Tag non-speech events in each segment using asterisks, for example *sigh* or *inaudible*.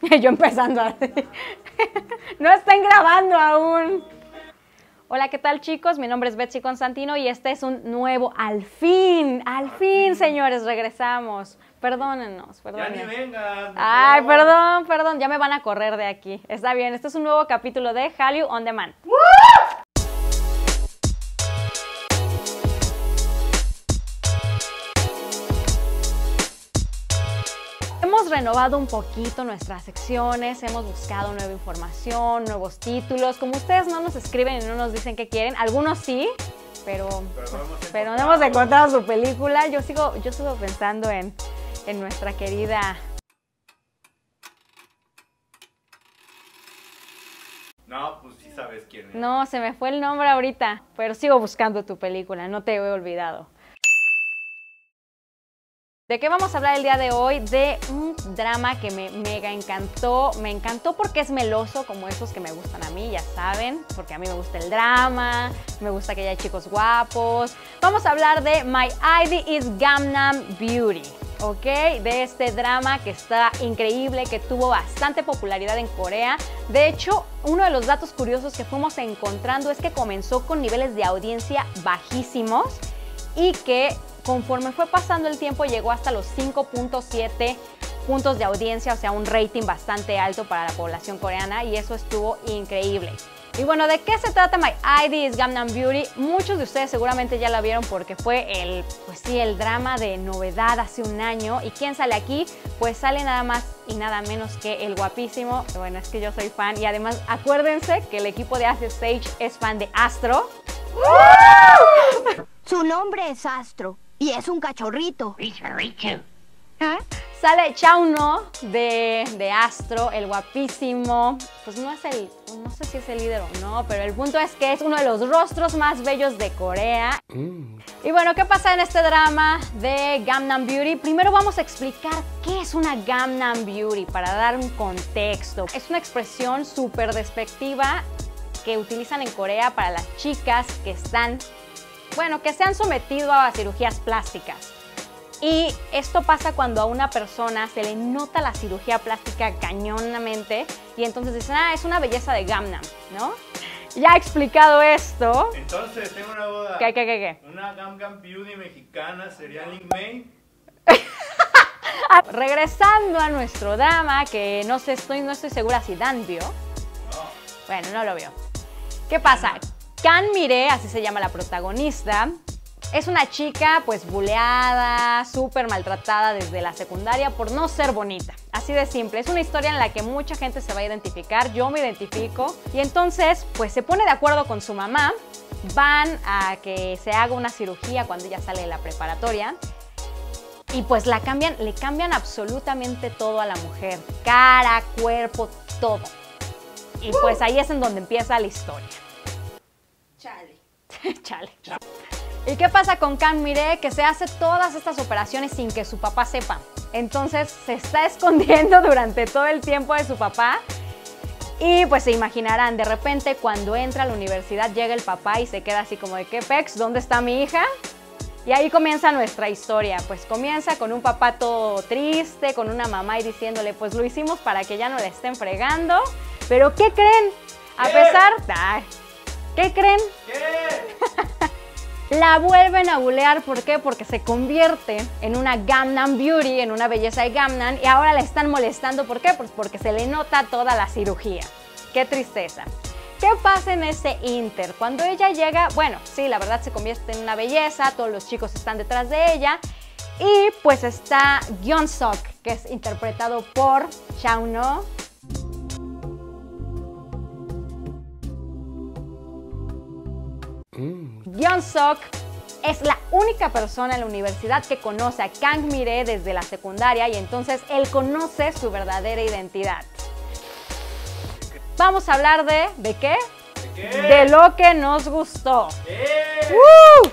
*laughs* Yo empezando así. *laughs* No estén grabando aún. Hola, ¿qué tal chicos? Mi nombre es Betsy Constantino y este es un nuevo, al fin, al fin, señores, regresamos. Perdónenos, Ya perdónenos. ni vengas. Ay, perdón, perdón, ya me van a correr de aquí. Está bien, este es un nuevo capítulo de Hallyu On Demand. Hemos renovado un poquito nuestras secciones, hemos buscado nueva información, nuevos títulos. Como ustedes no nos escriben y no nos dicen qué quieren, algunos sí, pero, Pero no hemos pero no encontrado. hemos encontrado su película. Yo sigo, yo sigo pensando en, en nuestra querida No, pues sí sabes quién es. No, se me fue el nombre ahorita, pero sigo buscando tu película, no te he olvidado. ¿De qué vamos a hablar el día de hoy? De un drama que me mega encantó. Me encantó porque es meloso, como esos que me gustan a mí, ya saben, porque a mí me gusta el drama, me gusta que haya chicos guapos. Vamos a hablar de My ID is Gangnam Beauty, ¿ok? De este drama que está increíble, que tuvo bastante popularidad en Corea. De hecho, uno de los datos curiosos que fuimos encontrando es que comenzó con niveles de audiencia bajísimos y que conforme fue pasando el tiempo llegó hasta los 5.7 puntos de audiencia, o sea, un rating bastante alto para la población coreana y eso estuvo increíble. Y bueno, ¿de qué se trata My ID is Gangnam Beauty? Muchos de ustedes seguramente ya la vieron porque fue el, pues sí, el drama de novedad hace un año. ¿Y quién sale aquí? Pues sale nada más y nada menos que el guapísimo. Bueno, es que yo soy fan y además acuérdense que el equipo de Asia Stage es fan de Astro. Su nombre es Astro y es un cachorrito. ¿Ah? Sale Chauno de, de Astro, el guapísimo. Pues no es el, no sé si es el líder o no, pero el punto es que es uno de los rostros más bellos de Corea. Y bueno, ¿qué pasa en este drama de Gangnam Beauty? Primero vamos a explicar qué es una Gangnam Beauty para dar un contexto. Es una expresión súper despectiva que utilizan en Corea para las chicas que están, bueno, que se han sometido a cirugías plásticas. Y esto pasa cuando a una persona se le nota la cirugía plástica cañonamente y entonces dicen, ah, es una belleza de Gangnam, ¿no? Ya explicado esto, Entonces, tengo una boda. ¿qué, qué, qué, qué? Una Gangnam Beauty mexicana sería Lin May. *laughs* Regresando a nuestro drama, que no sé, estoy, no estoy segura si Dan vio. Bueno, no lo vio. ¿Qué pasa? Kan Mire, así se llama la protagonista, es una chica pues buleada, súper maltratada desde la secundaria por no ser bonita. Así de simple. Es una historia en la que mucha gente se va a identificar, yo me identifico. Y entonces pues se pone de acuerdo con su mamá, van a que se haga una cirugía cuando ella sale de la preparatoria. Y pues la cambian, le cambian absolutamente todo a la mujer. Cara, cuerpo, todo. Y pues ahí es en donde empieza la historia. *laughs* Chale. ¿Y qué pasa con Kang Mire? Que se hace todas estas operaciones sin que su papá sepa. Entonces se está *laughs* escondiendo durante todo el tiempo de su papá. Y pues se imaginarán, de repente cuando entra a la universidad llega el papá y se queda así como de ¿qué pex? ¿Dónde está mi hija? Y ahí comienza nuestra historia. Pues comienza con un papá todo triste, con una mamá y diciéndole, pues lo hicimos para que ya no le estén fregando. Pero ¿qué creen? A pesar... ¿Qué creen? ¿Qué? *laughs* La vuelven a bulear, ¿por qué? Porque se convierte en una Gangnam Beauty, en una belleza de Gangnam, y ahora la están molestando, ¿por qué? Pues porque se le nota toda la cirugía. Qué tristeza. ¿Qué pasa en ese inter? Cuando ella llega, bueno, sí, la verdad se convierte en una belleza, todos los chicos están detrás de ella, y pues está Gyeon Sok, que es interpretado por Chauno. Gyeon Sok es la única persona en la universidad que conoce a Kang Mire desde la secundaria y entonces él conoce su verdadera identidad. Vamos a hablar de ¿de qué? ¿De qué? De lo que nos gustó. ¡Eh! ¡Woo!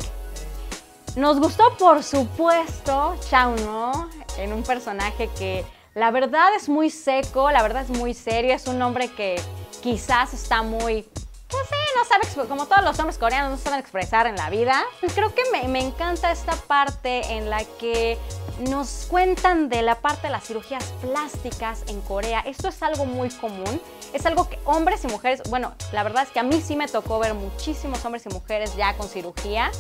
Nos gustó, por supuesto, Chauno en un personaje que la verdad es muy seco, la verdad es muy serio, es un hombre que quizás está muy pues sí, no sabe, como todos los hombres coreanos no saben expresar en la vida. Pues creo que me, me encanta esta parte en la que nos cuentan de la parte de las cirugías plásticas en Corea. Esto es algo muy común, es algo que hombres y mujeres, bueno, la verdad es que a mí sí me tocó ver muchísimos hombres y mujeres ya con cirugía.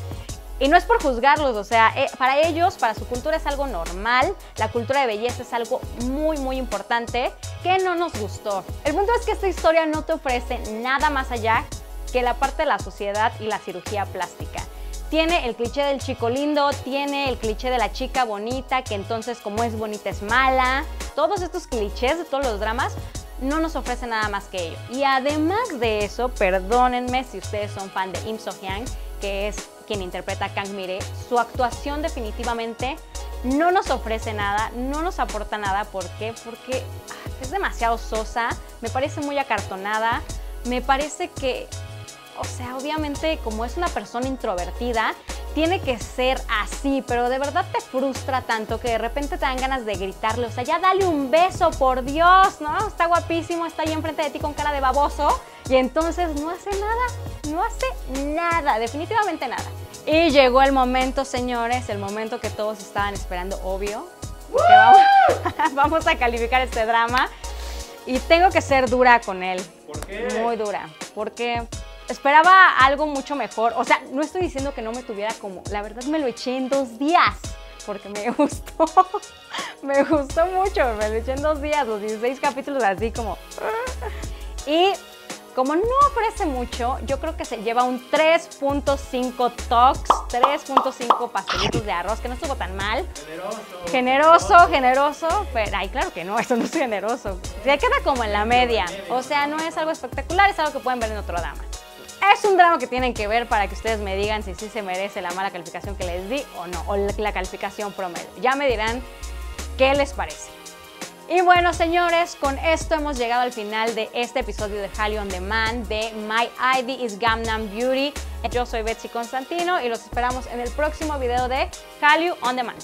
Y no es por juzgarlos, o sea, eh, para ellos, para su cultura es algo normal, la cultura de belleza es algo muy, muy importante que no nos gustó. El punto es que esta historia no te ofrece nada más allá que la parte de la sociedad y la cirugía plástica. Tiene el cliché del chico lindo, tiene el cliché de la chica bonita, que entonces como es bonita es mala. Todos estos clichés de todos los dramas no nos ofrecen nada más que ello. Y además de eso, perdónenme si ustedes son fan de Im So Hyang, que es quien interpreta a Kang Mire, su actuación definitivamente no nos ofrece nada, no nos aporta nada. ¿Por qué? Porque ah, es demasiado sosa, me parece muy acartonada, me parece que o sea, obviamente como es una persona introvertida, tiene que ser así, pero de verdad te frustra tanto que de repente te dan ganas de gritarle, o sea, ya dale un beso, por Dios, ¿no? Está guapísimo, está ahí enfrente de ti con cara de baboso y entonces no hace nada, no hace nada, definitivamente nada. Y llegó el momento, señores, el momento que todos estaban esperando, obvio, vamos, *laughs* vamos a calificar este drama y tengo que ser dura con él. ¿Por qué? Muy dura, porque esperaba algo mucho mejor. O sea, no estoy diciendo que no me tuviera como, la verdad me lo eché en dos días, porque me *laughs* gustó, me gustó mucho, me lo eché en dos días, los 16 capítulos así como... *laughs* Y como no ofrece mucho, yo creo que se lleva un 3.5 tox, 3.5 pastelitos de arroz, que no estuvo tan mal. Generoso. Generoso, generoso, pero ay, claro que no, *laughs* eso no es generoso. Se queda como en la media. O sea, no es algo espectacular, es algo que pueden ver en otro drama. Es un drama que tienen que ver para que ustedes me digan si sí se merece la mala calificación que les di o no, o la calificación promedio. Ya me dirán qué les parece. Y bueno, señores, con esto hemos llegado al final de este episodio de Hallyu on Demand de My ID is Gamnam Beauty. Yo soy Betsy Constantino y los esperamos en el próximo video de Hallyu on Demand.